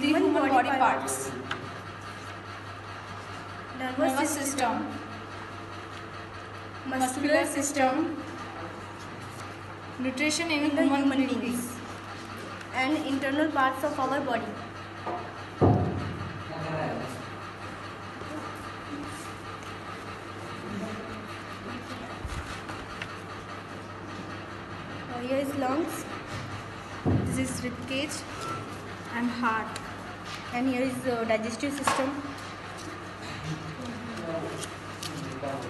human body parts. nervous system. Muscular system. Nutrition in the human beings. and internal parts of our body. Here is lungs, this is rib cage and heart, and here is the digestive system.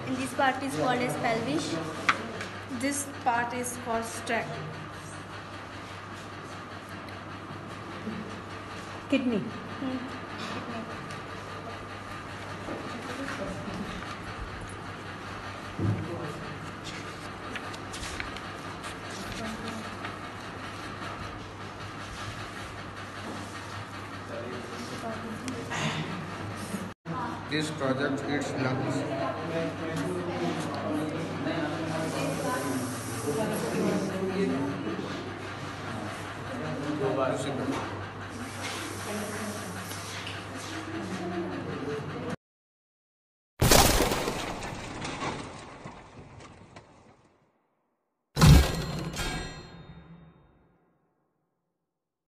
And this part is called as pelvis. This part is called stack. Kidney. Hmm. This project eats lungs. Possible.